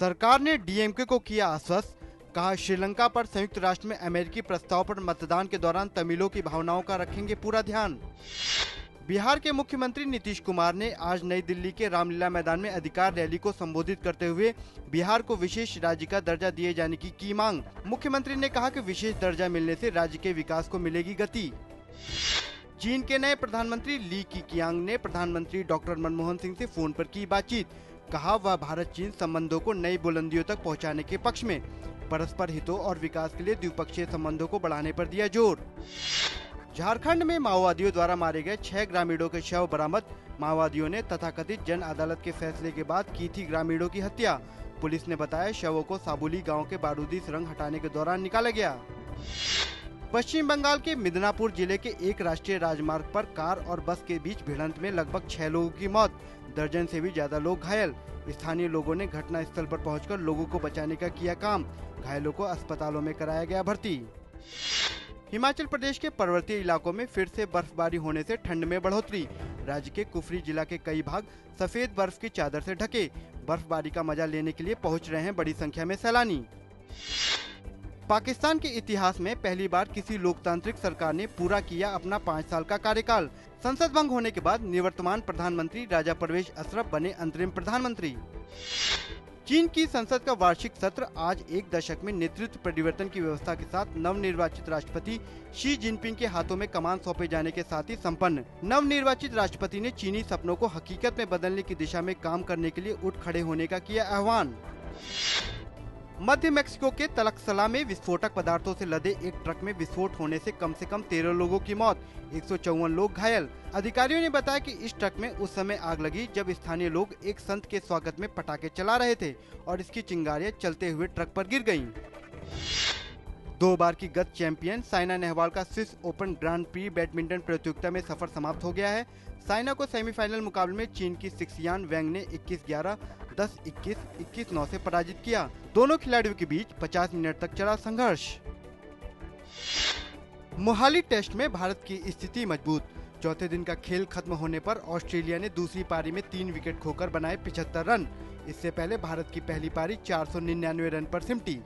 सरकार ने डीएमके को किया आश्वस्त कहा, श्रीलंका पर संयुक्त राष्ट्र में अमेरिकी प्रस्ताव पर मतदान के दौरान तमिलों की भावनाओं का रखेंगे पूरा ध्यान। बिहार के मुख्यमंत्री नीतीश कुमार ने आज नई दिल्ली के रामलीला मैदान में अधिकार रैली को संबोधित करते हुए बिहार को विशेष राज्य का दर्जा दिए जाने की की मांग। मुख्यमंत्री ने कहा कि विशेष दर्जा मिलने से राज्य के विकास को मिलेगी गति। चीन के नए प्रधानमंत्री ली की कियांग ने प्रधानमंत्री डॉक्टर मनमोहन सिंह से फ़ोन पर की बातचीत। कहा वह भारत चीन संबंधों को नई बुलंदियों तक पहुँचाने के पक्ष में। परस्पर हितों और विकास के लिए द्विपक्षीय संबंधों को बढ़ाने पर दिया ज़ोर। झारखंड में माओवादियों द्वारा मारे गए छह ग्रामीणों के शव बरामद। माओवादियों ने तथाकथित जन अदालत के फैसले के बाद की थी ग्रामीणों की हत्या। पुलिस ने बताया शवों को साबुली गाँव के बारूदी सुरंग हटाने के दौरान निकाला गया। पश्चिम बंगाल के मिदनापुर ज़िले के एक राष्ट्रीय राजमार्ग पर कार और बस के बीच भिड़ंत में लगभग छह लोगों की मौत। दर्जन से भी ज़्यादा लोग घायल। स्थानीय लोगों ने घटना स्थल पर पहुंचकर लोगों को बचाने का किया काम। घायलों को अस्पतालों में कराया गया भर्ती। हिमाचल प्रदेश के पर्वतीय इलाकों में फिर से बर्फबारी होने से ठंड में बढ़ोतरी। राज्य के कुफरी जिला के कई भाग सफ़ेद बर्फ़ की चादर से ढके। बर्फबारी का मज़ा लेने के लिए पहुँच रहे हैं बड़ी संख्या में सैलानी। पाकिस्तान के इतिहास में पहली बार किसी लोकतांत्रिक सरकार ने पूरा किया अपना पाँच साल का कार्यकाल। संसद भंग होने के बाद निवर्तमान प्रधानमंत्री राजा परवेज अशरफ बने अंतरिम प्रधानमंत्री। चीन की संसद का वार्षिक सत्र आज एक दशक में नेतृत्व परिवर्तन की व्यवस्था के साथ नव निर्वाचित राष्ट्रपति शी जिनपिंग के हाथों में कमान सौंपे जाने के साथ ही संपन्न। नव निर्वाचित राष्ट्रपति ने चीनी सपनों को हकीकत में बदलने की दिशा में काम करने के लिए उठ खड़े होने का किया आह्वान। मध्य मेक्सिको के तलकसला में विस्फोटक पदार्थों से लदे एक ट्रक में विस्फोट होने से कम से कम तेरह लोगों की मौत, एक सौ चौवन लोग घायल। अधिकारियों ने बताया कि इस ट्रक में उस समय आग लगी जब स्थानीय लोग एक संत के स्वागत में पटाखे चला रहे थे और इसकी चिंगारियाँ चलते हुए ट्रक पर गिर गई दो बार की गत चैंपियन साइना नेहवाल का Swiss Open Grand Prix badminton प्रतियोगिता में सफ़र समाप्त हो गया है। साइना को सेमीफाइनल मुकाबले में चीन की सिक्सियान वैंग ने 21-11, 10-21, 21-9 से पराजित किया। दोनों खिलाड़ियों के बीच 50 मिनट तक चला संघर्ष। मोहाली टेस्ट में भारत की स्थिति मज़बूत। चौथे दिन का खेल खत्म होने पर ऑस्ट्रेलिया ने दूसरी पारी में तीन विकेट खोकर बनाए पिछहत्तर रन। इससे पहले भारत की पहली पारी चार सौ निन्यानवे रन पर सिमटी।